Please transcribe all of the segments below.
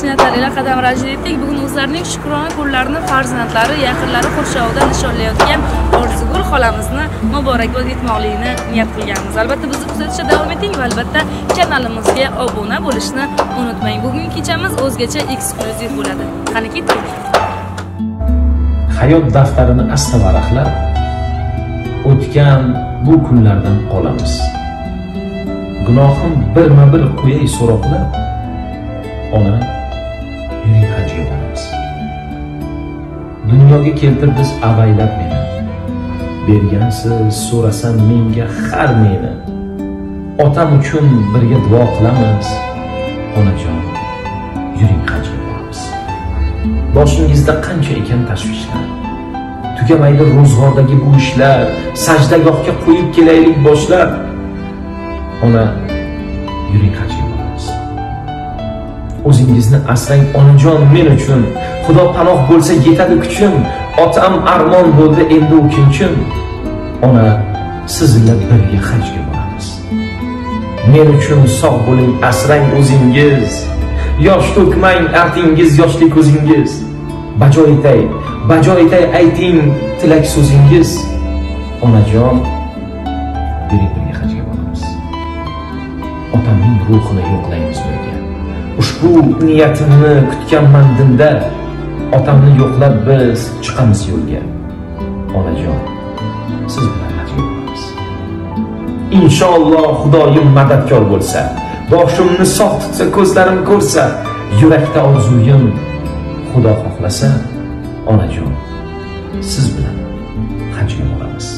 shaharchasiga ila qadam rajt etdik. Bugun o'zlarining shukrona kunlarini farzandlari yaqinlari qurshovida nishonlayotgan orzugul xolamizni muborakbod etmoqlikni niyat qilganmiz. Albatta bizni kuzatishda davom eting va albatta kanalimizga obuna bo'lishni unutmang. Bugungi kechamiz o'zgacha eksklyuziv bo'ladi. Qani ketdik? Hayot daftarini asta varaqlab o'tgan bu kunlardan qolamiz. Gunohim birma bir qo'yay so'roqlab ona dunyoga keltirdiz avaylab meni. Bergansiz so'rasam menga har meni. Otam uchun birga duo qilamiz. Onajon yuring hajga boramiz boshingizda qancha ekan tashvishlar? Tugamaydi ro'zg'ordagi bu ishlar sajdagohga qo'yib kelaylik boshlab ona yuring hajga boramiz o'zingizni asrang onajon men uchun xudo panoh bo'lsa yetadi kuchim otam armon bo'ldi endi u kinchim ona siz bilan birga hajga boramiz. Men uchun sog' bo'ling asrang o'zingiz. Yosh to'kmang artingiz yoshli ko'zingiz. Bajo etay bajo etay ayting tilak so'zingiz. Onajon yuring birga hajga boramiz. Otamning ruhini yo'qlaymiz birga. Ushbu niyatimni kutganman dinda. Otamni yo'qlab biz chiqamiz yo'lga. Onajon siz bilan birga bo'lamiz inshaalloh xudoyim madadkor bo'lsa boshimni sog' tutsa ko'zlarim ko'rsa yurakda orzuyim xudo xohlasa onajon siz bilan hajga boramiz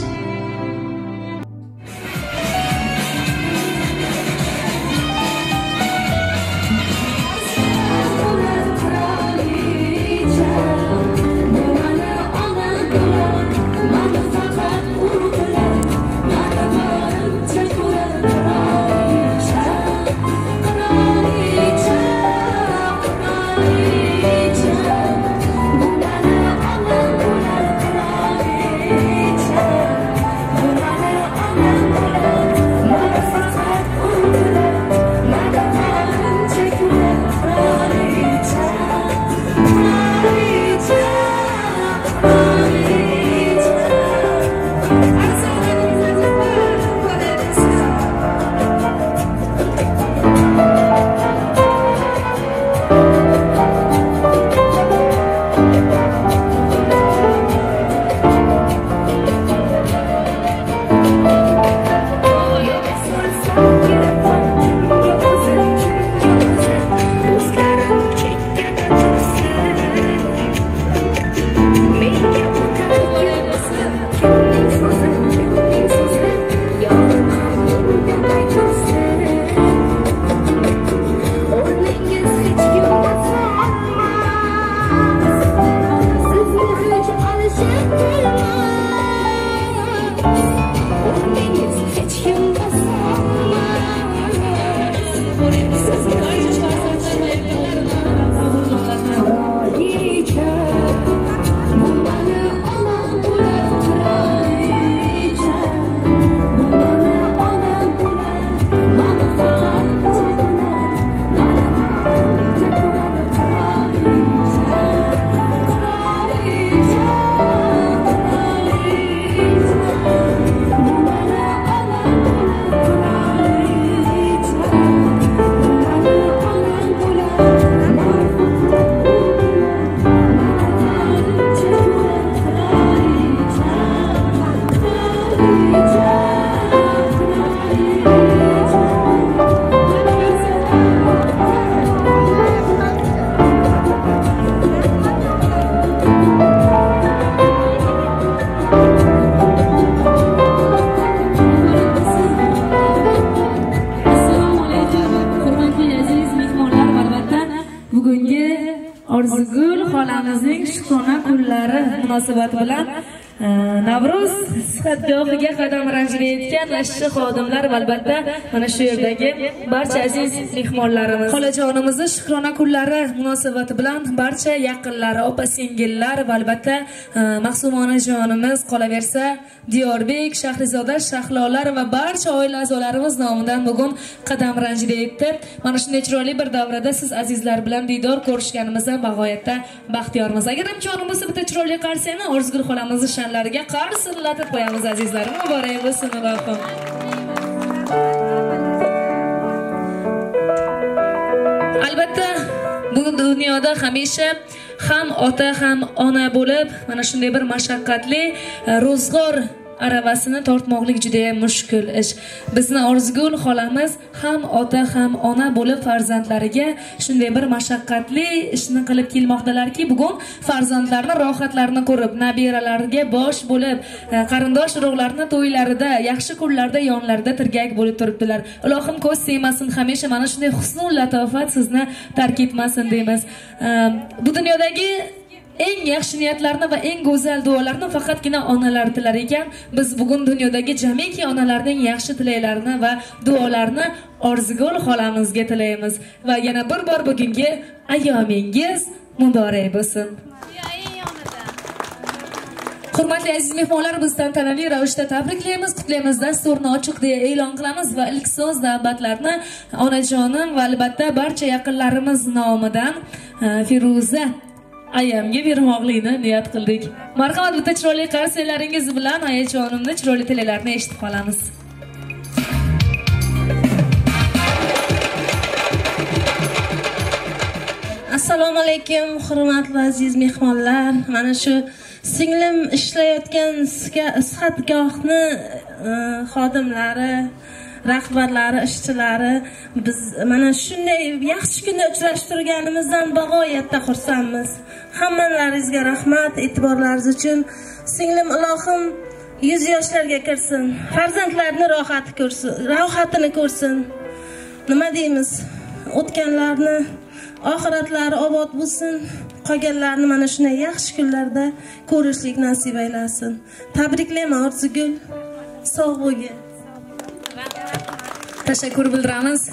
ranjirayotgan ishchi xodimlar va albatta mana shu yerdagi barcha aziz mehmonlarimiz. Xolajonimizni shukrona kunlari munosabati bilan barcha yaqinlari opa singillar va albatta e, mahsuma onajonimiz qolaversa diyorbek shahrizoda shahlolar va barcha oila a'zolarimiz nomidan bugun qadam ranjida ranjirayapti mana shunday chiroyli bir davrada siz azizlar bilan diydor ko'rishganimizdan bag'oyatda baxtiyormiz agar imkonim bo'lsa bitta chiroyli qarsiyani orzugul xolamizni shanlariga qarsillatib qo'yamiz azizlarim. Muborak bo'lsin ilohim albatta bu dunyoda hamisha ham ota ham ona bo'lib mana shunday bir mashaqqatli e, ro'zg'or aravasini tortmoqlik judayam mushkul ish. Bizni orzugul xolamiz ham ota ham ona bo'lib farzandlariga shunday bir mashaqqatli ishni qilib kelmoqdalarki bugun farzandlarni rohatlarini ko'rib nabiralariga bosh bo'lib e, qarindosh urug'larni to'ylarida yaxshi kunlarda yonlarida tirgak bo'lib turibdilar. Ilohim ko'z tegmasin hamisha mana shunday husnu latofat sizni tark etmasin deymiz. E, bu dunyodagi eng yaxshi niyatlarni va eng go'zal duolarni faqatgina onalar tilar ekan. Biz bugun dunyodagi jamiki onalarning yaxshi tilaklarini va duolarini orzugul xolamizga tilaymiz. Va yana bir bor bugungi ayyomingiz muborak bo'lsin. Hurmatli aziz mehmonlar biz tantanali ravishda tabriklaymiz. Qutlaymiz dasturni ochiq deya e'lon qilamiz va ilk so'z navbatlarni onajonim va albatta barcha yaqinlarimiz nomidan e, feruza ayamga bermoqlikni niyat qildik marhamat bitta chiroyli qarsalaringiz bilan ayajonimni chiroyli tilaklarini eshitib qolamiz assalomu alaykum hurmatli aziz mehmonlar. Mana shu singlim ishlayotgan sihatgohni e, xodimlari. Rahbarlari ishchilari biz mana shunday yaxshi kunda uchrashtirganimizdan bag'oyatda xursandmiz. Hammalaringizga rahmat e'tiborlaringiz uchun. Singlim ilohim yuz yoshlarga kirsin farzandlarni rohati ko'rsin rohatini ko'rsin. Nima deymiz? O'tganlarni oxiratlari obod bo'lsin. Qolganlarni mana shunday yaxshi kunlarda ko'rishlik nasib aylasin. Tabriklayman orzugul sog' bo'lgin. Tashakkur bildiramiz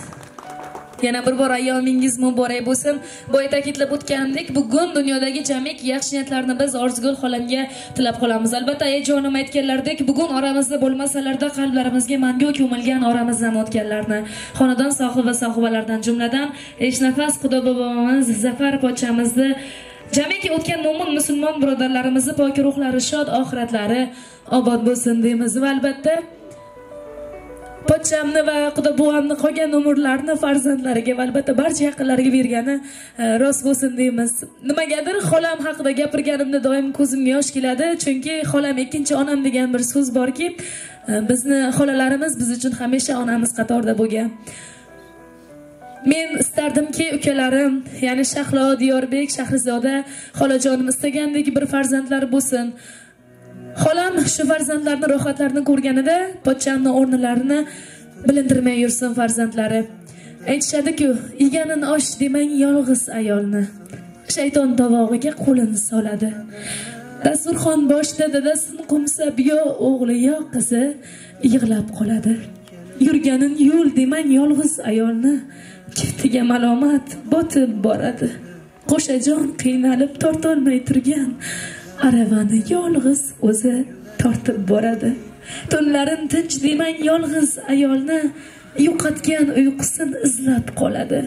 yana bir bor ayyomingiz muborak bo'lsin. Boya ta'kidlab o'tganimdek bugun dunyodagi jamiki yaxshi niyatlarni biz orzugul xolamga tilab qolamiz. Albatta ayajonim aytganlaridek bugun oramizda bo'lmasalarda qalblarimizga mangu ko'milgan oramizdan o'tganlarni. Xonadon sohibi va sohibalaridan jumladan eshnafas xudo bobomiz zafar pochchamizni jamiki o'tgan mo'min musulmon birodarlarimizni pok ruhlari shod oxiratlari obod bo'lsin deymiz. Va albatta pochchamni va quda buvamni qolgan umrlarini farzandlariga va albatta barcha yaqinlariga bergani e, rost bo'lsin deymiz. Nimagadir xolam haqida gapirganimda doim ko'zimga yosh keladi chunki xolam ikkinchi onam degan bir so'z borki e, bizni xolalarimiz biz uchun hamisha onamiz qatorida bo'lgan. Men istardimki ukalarim ya'ni shahlo diyorbek shahrizoda xolajonim istagandek bir farzandlar bo'lsin. Xolam shu farzandlarni rohatlarini ko'rganida pochchamni o'rnilarini bilintirmay yursin farzandlari. Aytishadiku yeganini osh demang yolg'iz ayolni. Shayton tovog'iga qo'lini soladi. Dasturxon boshida dadasini qo'msab yo o'g'li yo qizi yig'lab qoladi. Yurganin yo'l demang yolg'iz ayolni. Kiftiga malomat botib boradi. Qo'shajon qiynalib tortolmay turgan aravani yolg'iz o'zi tortib boradi. Tunlarin tinch demang yolg'iz ayolni yo'qotgan uyqusin izlab qoladi.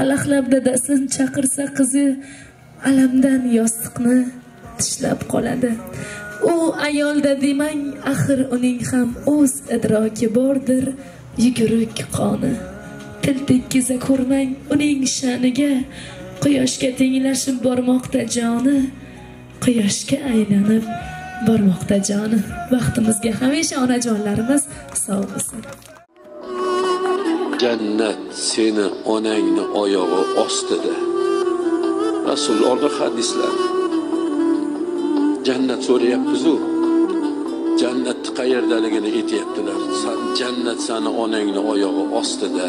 Alahlab dadasin chaqirsa qizi alamdan yostiqni tishlab qoladi. U ayolda demang axir uning ham o'z idroki bordir yuguruk qoni. Til tekkiza ko'rmang uning sha'niga quyoshga tenglashib bormoqda joni. Quyoshga aylanib bormoqda joni vaqtimizga hamisha onajonlarimiz sog' bo'lsin. Jannat seni onangni oyog'i ostida. Rasulullohni hadislar. Jannat so'rayapmizu jannatni qayerdaligini aytyaptilar. Jannat sani onangni oyog'i ostida.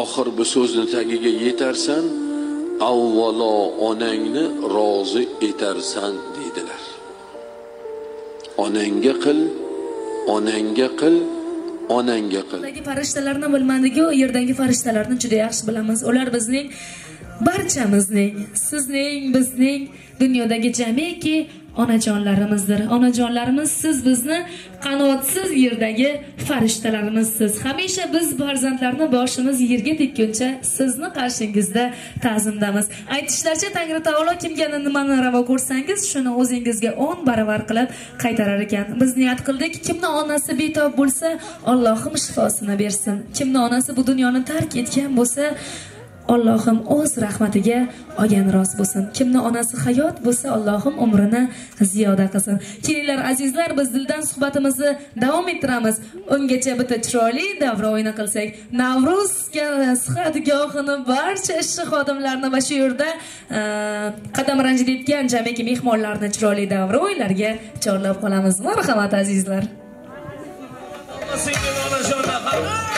Oxir bu so'zni tagiga yetarsan avvalo onangni rozi etarsan deydilar onangga qil onangga qil onangga qil. Farishtalarni bilmadiku u yerdagi farishtalarni juda yaxshi bilamiz. Ular bizning barchamizning sizning bizning dunyodagi jamiki onajonlarimizdir onajonlarimiz siz bizni qanotsiz yerdagi farishtalarimizsiz hamisha biz farzandlarni boshimiz yerga tekkuncha sizni qarshingizda ta'zimdamiz. Aytishlaricha tangri taolo kimga nimani ravo ko'rsangiz shuni o'zingizga o'n baravar qilib qaytarar ekan. Biz niyat qildik kimni onasi betob bo'lsa allohim shifosini bersin. Kimni onasi bu dunyoni tark etgan bo'lsa Allohim o'z rahmatiga olgan rost bo'lsin. Kimni onasi hayot bo'lsa, Allohim umrini ziyoda qilsin. Kelinglar azizlar, biz dildan suhbatimizni davom ettiramiz. Ungacha bitta chiroyli davra o'yini qilsak. Navruz sihatgohini barcha ishchi xodimlarni va shu yerda qadam ranjitayotgan jamiki mehmonlarni chiroyli davra o'yinlariga chorlab qolamiz. Marhamat azizlar. Singing on a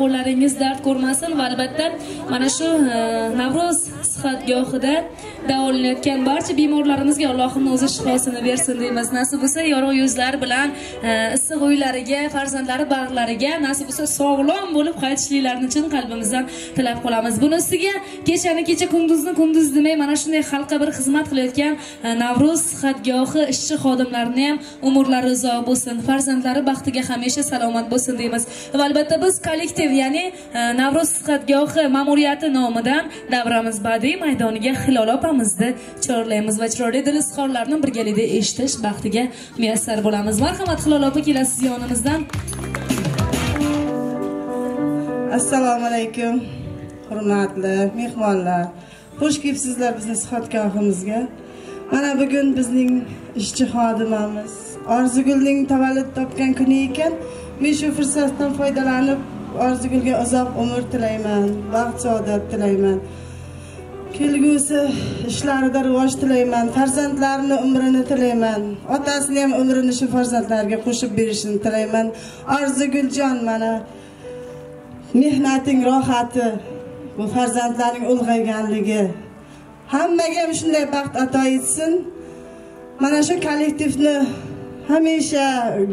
qo'llaringiz dard ko'rmasin va albatta mana shu e, navro'z sihatgohida davolanayotgan barcha bemorlarimizga allohimni o'zi shifosini bersin deymiz. Nasib bo'lsa yorug' yuzlar bilan e, issiq uylariga farzandlari bag'rlariga nasib bo'lsa sog'lom bo'lib qaytishliklarini chin qalbimizdan tilab qolamiz. Buni ustiga kechani kecha kunduzni kunduz demay mana shunday xalqqa bir xizmat qilayotgan e, navro'z sihatgohi ishchi xodimlarini ham umrlari uzoq bo'lsin. Farzandlari baxtiga hamisha salomat bo'lsin deymiz. Va albatta biz kollektiv ya'ni e, navro'z sihatgohi ma'muriyati nomidan davramiz badiiy maydoniga hilol sizni chorlaymiz va chiroyli dil izhorlarini birgalikda eshitish baxtiga muyassar bo'lamiz. Marhamat hilol opa kelasiz yonimizdan. Assalomu alaykum hurmatli mehmonlar. Xush kelibsizlar bizni sihatgohimizga mana bugun bizning ishchi xodimamiz orzugulning tavallud topgan kuni ekan. Men shu fursatdan foydalanib orzugulga uzoq umr tilayman baxt saodat tilayman. Kelgusi ishlarida rivoj tilayman farzandlarini umrini tilayman. Otasini ham umrini shu farzandlariga qo'shib berishini tilayman. Orzuguljon mana mehnating rohati bu farzandlaring ulg'ayganligi. Hammaga ham shunday baxt ato etsin. Mana shu kollektivni hamisha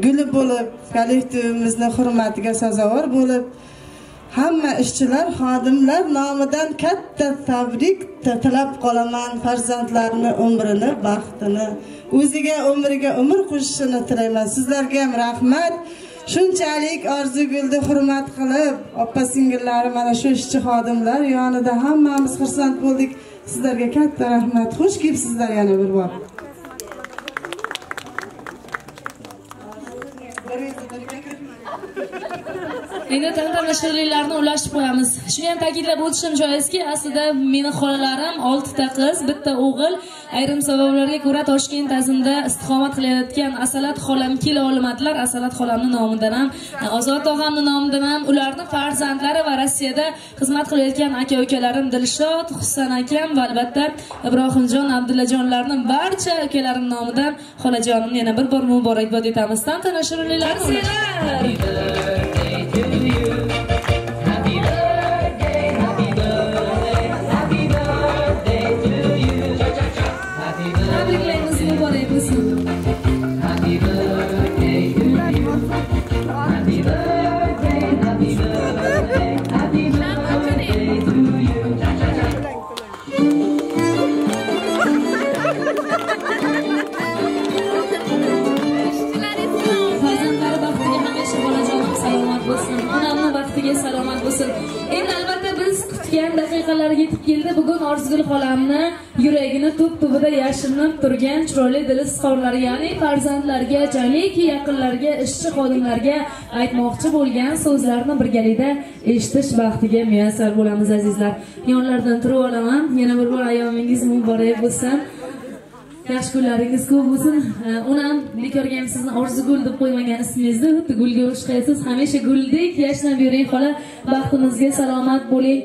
guli bo'lib kollektivimizni hurmatiga sazovor bo'lib hamma ishchilar xodimlar nomidan katta tabrik tilab qolaman farzandlarini umrini baxtini. O'ziga umriga umr qo'shishini tilayman. Sizlarga ham rahmat. Shunchalik orzugulni hurmat qilib opa singillari mana shu ishchi xodimlar yonida hammamiz xursand bo'ldik. Sizlarga katta rahmat. Xush kelibsizlar yana bir bor. Endi tantana shirinliklarni ulashib qo'yamiz. Shuni ham ta'kidlab o'tishim joizki aslida meni xolalarim oltita qiz bitta o'g'il. Ayrim sabablarga ko'ra toshkent azimda istiqomat qilayotgan asalat xolam kela olmadilar. Asalat xolamni nomidan ham ozod tog'amni nomidan ham ularni farzandlari va rossiyada xizmat qilayotgan aka ukalarim dilshod husan akam va albatta ibrohimjon abdullajonlarni barcha ukalarim nomidan xolajonimni yana bir bor muborakbod etamiz. Tantana shirinliklari farzandlari yuragini tub tubida yashirinib turgan chiroyli dil izhorlari ya'ni farzandlarga jamiki yaqinlarga ishchi xodimlarga aytmoqchi bo'lgan so'zlarni birgalikda eshitish baxtiga muyassar bo'lamiz azizlar. Yonlaridan turib olaman. Yana bir bor ayyomingiz muborak bo'lsin. Yaxshi kunlaringiz ko'p bo'lsin. Uni ham bekorga ham sizni orzugul deb qo'ymagan ismingizni xuddi gulga o'xshaysiz. Hamisha guldek yashnab yuring xola baxtimizga salomat bo'ling.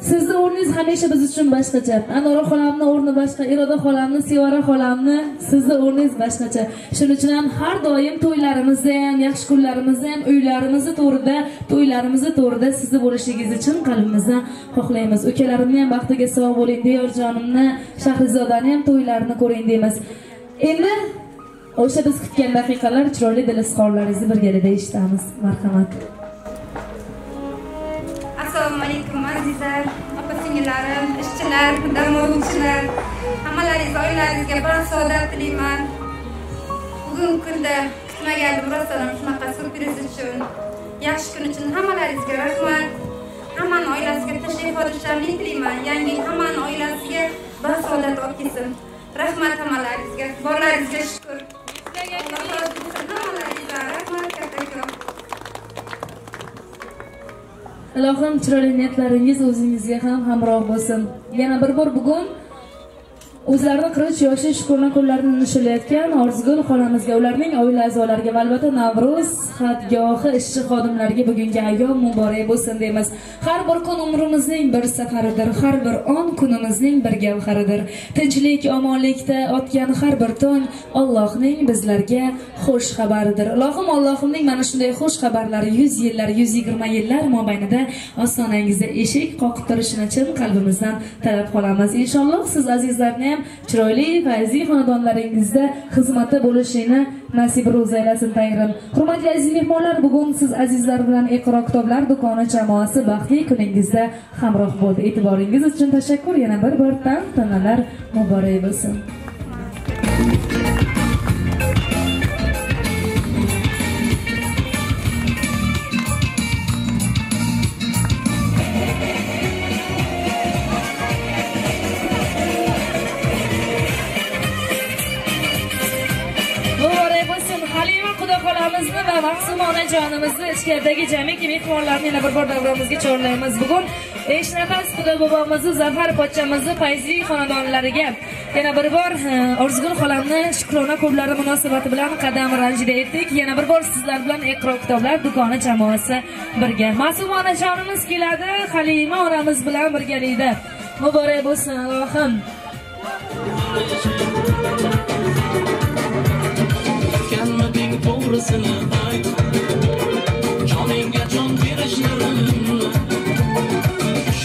Sizni o'rningiz hamisha biz uchun boshqacha. Anora xolamni o'rni boshqa iroda xolamni sevara xolamni sizni o'rningiz boshqacha. Shuning uchun ham har doim to'ylarimizda ham yaxshi kunlarimizda ham uylarimizni to'rida to'ylarimizni to'rida sizni bo'lishligingizni chin qalbimizdan xohlaymiz. Ukalarimni ham baxtiga sog' bo'ling diyorjonimni shahrizodani ham to'ylarini ko'ring deymiz. Endi o'sha biz kutgan daqiqalar chiroyli dil izhorlaringizni birgalikda eshitamiz. Marhamat. Assalomu alaykum. Azizlar opa singillarim ishchilar dam oluvchilar hammalaringiz oilalaringizga baxt saodat tilayman. Bugungi kunda kutmagandim rostdan shunaqa syurpriz uchun yaxshi kun uchun hammalaringizga rahmat. Hammani oilasiga tashrif olishlarini tilayman. Yangi yil hammani oilasiga baxt saodat olib kelsin rahmat hammalaringizga borlaringizga shukur ilohim chiroyli niyatlaringiz o'zingizga ham hamroh bo'lsin. Yana bir bor bugun o'zlarini qirq yoshi shukrona kunlarini nishlayotgan orzugul xolamizga ularning oila a'zolariga va albatta navro'z xatgohi ishchi xodimlariga bugungi ayyom muborak bo'lsin deymiz. Har bir kun umrimizning bir safaridir har bir on kunimizning bir gavharidir. Tinchlik omonlikda otgan har bir tong allohning bizlarga xush xabaridir. Ilohim allohimning mana shunday xush xabarlari yuz yillar yuz yigirma yillar mobaynida ostonangizda eshik qoqib turishini chin qalbimizdan talab qolamiz. Inshaalloh siz azizlarni ham chiroyli fayzli xonadonlaringizda xizmatda bo'lishini nasib ro'z aylasin tangrim. Hurmatli aziz mehmonlar bugun siz azizlar bilan iqro kitoblar do'koni jamoasi baxtli kuningizda hamroh bo'ldi. E'tiboringiz uchun tashakkur yana bir bor tantanalar muborak bo'lsin. Toshkentdagi jamiki mehmonlarni yana bir bor davramizga chorlaymiz. Bugun besh nafas xudo bobomizni zafar pochchamizni fayzli xonadonlariga yana bir bor e, orzugul xolamni shukrona klublari munosabati bilan qadam ranjida etdik. Yana bir bor sizlar bilan iqro kitoblar do'koni jamoasi birga. Ma'suma onajonimiz keladi halima onamiz bilan birgalikda. Muborak bo'lsin ilohim to'g'risini ayt.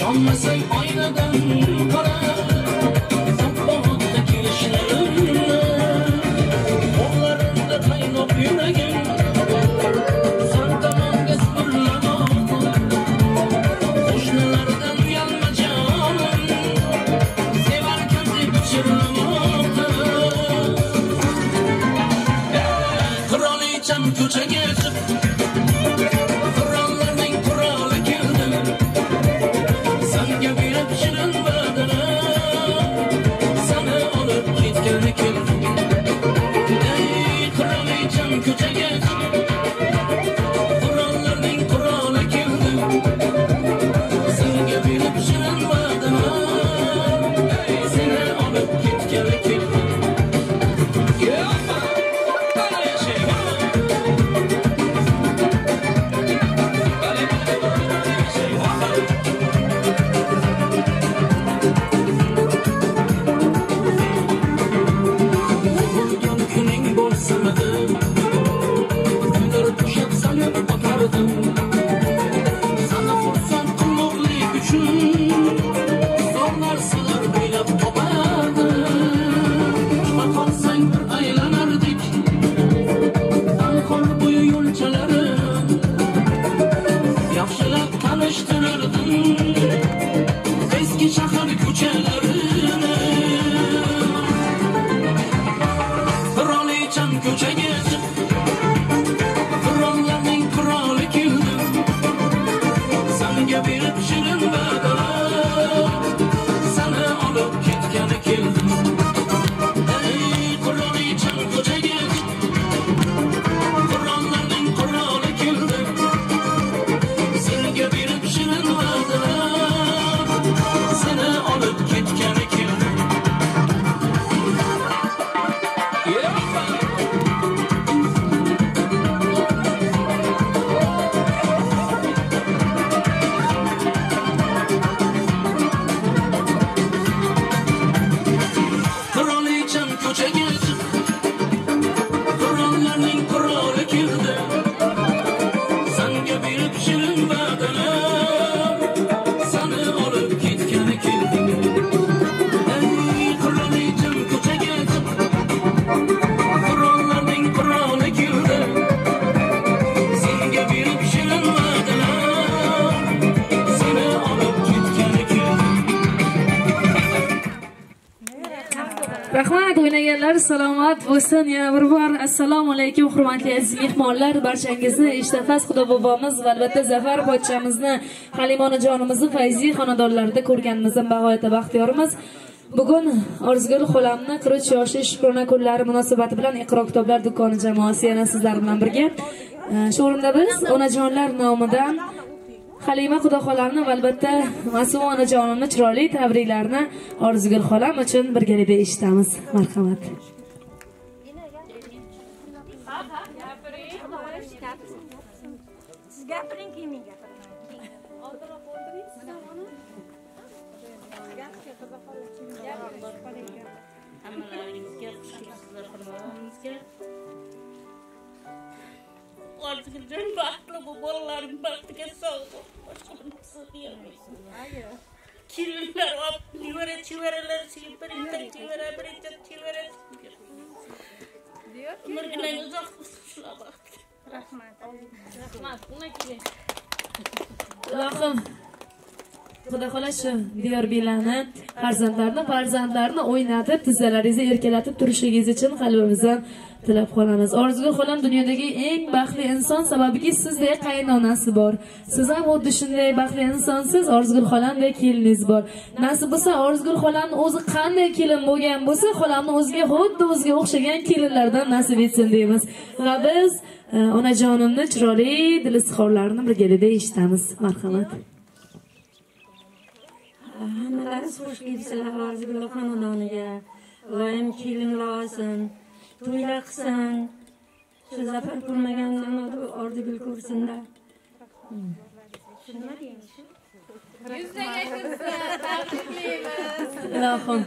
Olmasang oynadan qara salomat bo'lsin. Yana bir bor assalomu alaykum hurmatli aziz mehmonlar. Barchangizni ishtafas xudo bobomiz va albatta zafar pochchamizni halima onajonimizni xonadonlarida ko'rganimizdan bag'oyatda baxtiyormiz bugun Orzgul xolamni qirq uch yoshli shukrona kunlari munosabati bilan iqro kitoblar do'koni jamoasi yana sizlar bilan birga. Ee, shu o'rinda biz onajonlar nomidan halima xudo xolamni va albatta Masum onajonimni chiroyli tabriklarini Orzgul xolam uchun birgalikda eshitamiz. Marhamat. Orzujon baxtli bu bolalarim baxtiga sog' kelinlar olib nevara chevaralar birinchi chevara birinchi chevara umrgina uzoq bo'lsin rahmat. Rahmat ilohim xudo xohlasa shu diyor belani farzandlarni farzandlarni o'ynatib tizzalaringizda erkalatib turishingiz uchun qalbimizdan tilab qolamiz. Orzugul xolam dunyodagi eng baxtli inson sababiki sizdek qaynonasi bor. Siz ham xuddi shunday baxtli insonsiz orzugul xolamdek keliningiz bor. Nasib bo'lsa orzugul xolamni o'zi qanday kelin bo'lgan bo'lsa xolamni o'ziga xuddi o'ziga o'xshagan kelinlardan nasib etsin deymiz. Va biz e, onajonimni chiroyli dil izhorlarini birgalikda eshitamiz. Marhamat. Hammalaringiz xush kelibsizlar orzugul xonadoniga. Iloyim kelinlar olsin to'ylar qilsin. Shu zafar ko'rmagandan orzugul ko'rsinda ilohim.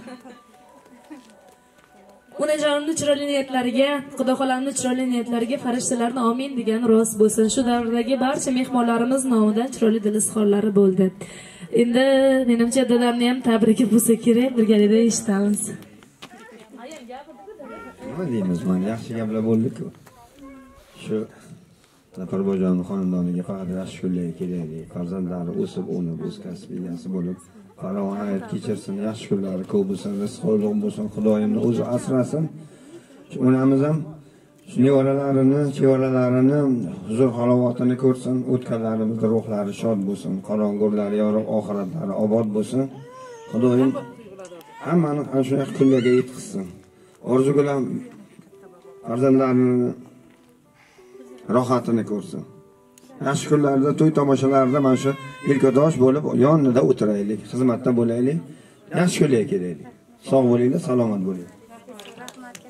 Onajonimni chiroyli niyatlariga xudo xolamni chiroyli niyatlariga farishtalarni omin degan rost bo'lsin. Shu davrdagi barcha mehmonlarimiz nomidan chiroyli dil izhorlari bo'ldi endi menimcha dadamni ham tabrigi bo'lsa kerak birgalikda eshitamiz. Nima deymiz mana yaxshi gaplar bo'ldiku. Shu zafarboyjonni xonadoniga faqat yaxshi kunlar kerak farzandlari o'sib o'nib o'z kasb egasi bo'lib farovon hayot kechirsin yaxshi kunlari ko'p bo'lsin rizq ulug' bo'lsin xudoyimni o'zi asrasin. Onamiz ham nevaralarini chevaralarini huzur halovatini ko'rsin o'tganlarimizni ruhlari shod bo'lsin qorong'ulari yorug' oxiratlari obod bo'lsin. Xudoyim hammani ana shunaqa kunlarga yetkazsin. Orzugul farzandlarini rohatini ko'rsin. Yaxshi kunlarda to'y tomoshalarida mana shu yelkadosh bo'lib yonida o'tiraylik xizmatda bo'laylik. Yaxshi kunlarga kelaylik. Sog' bo'linglar salomat bo'linglar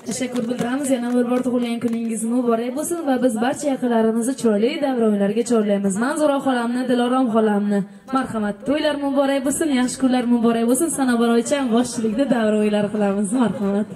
tashakkur bildiramiz. Yana bir bor tug'ilgan kuningiz muborak bo'lsin va biz barcha yaqinlarimizni chiroyli davronlarga chorlaymiz. Manzura xolamni dilorom xolamni. Marhamat. To'ylar muborak bo'lsin yaxshi kunlar muborak bo'lsin. Sanobar oycham boshchiligida davra qilamiz. Marhamat.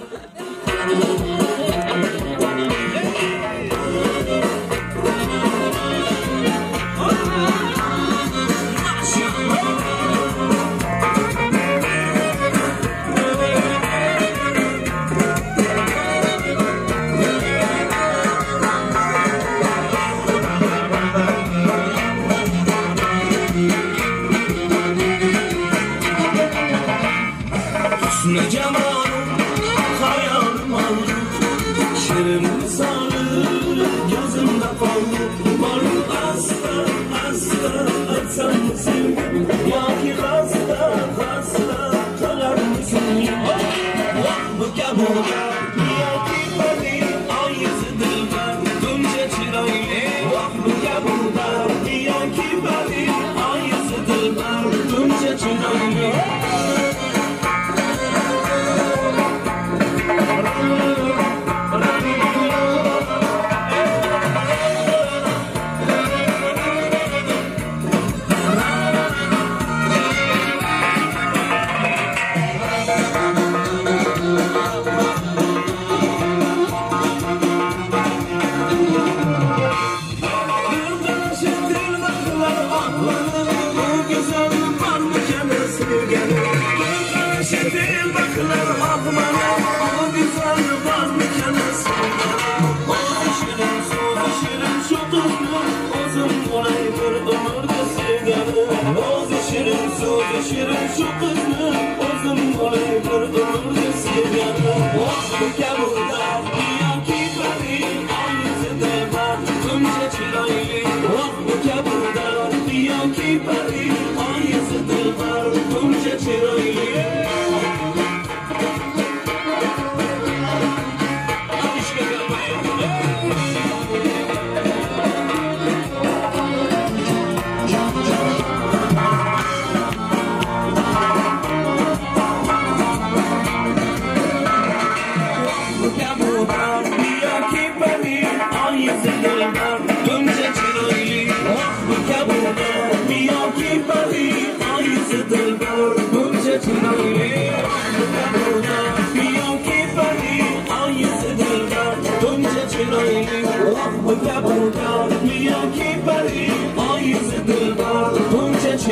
yeah.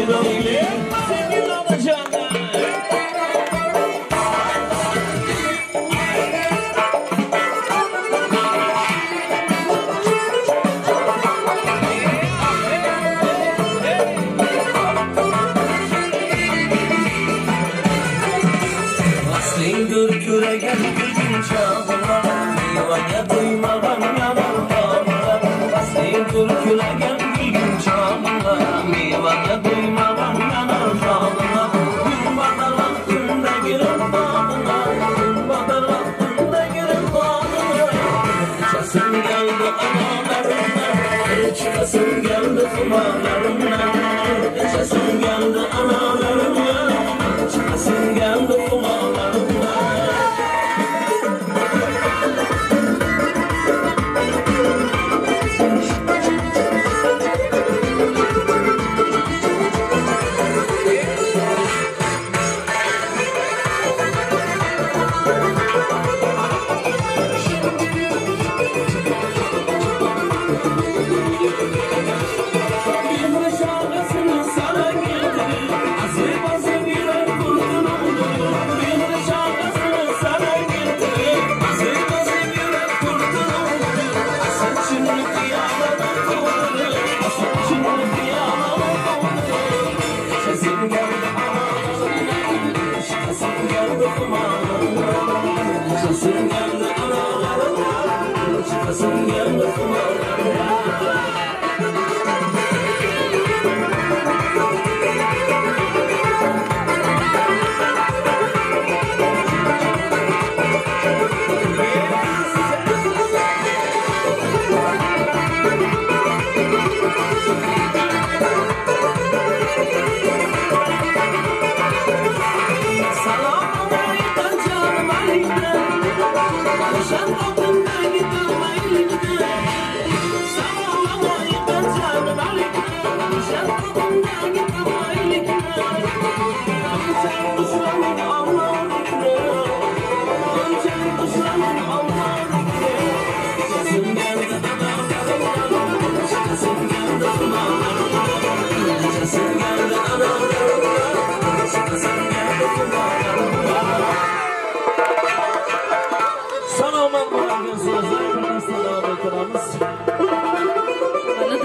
böyle Sevgili alacağına Aslın gürküre gel gücün çağlar Divanya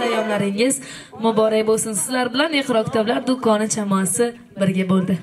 tayyorlaringiz. Muborak bo'lsin. Sizlar bilan iqro kitoblar do'koni chamasi birga bo'ldi.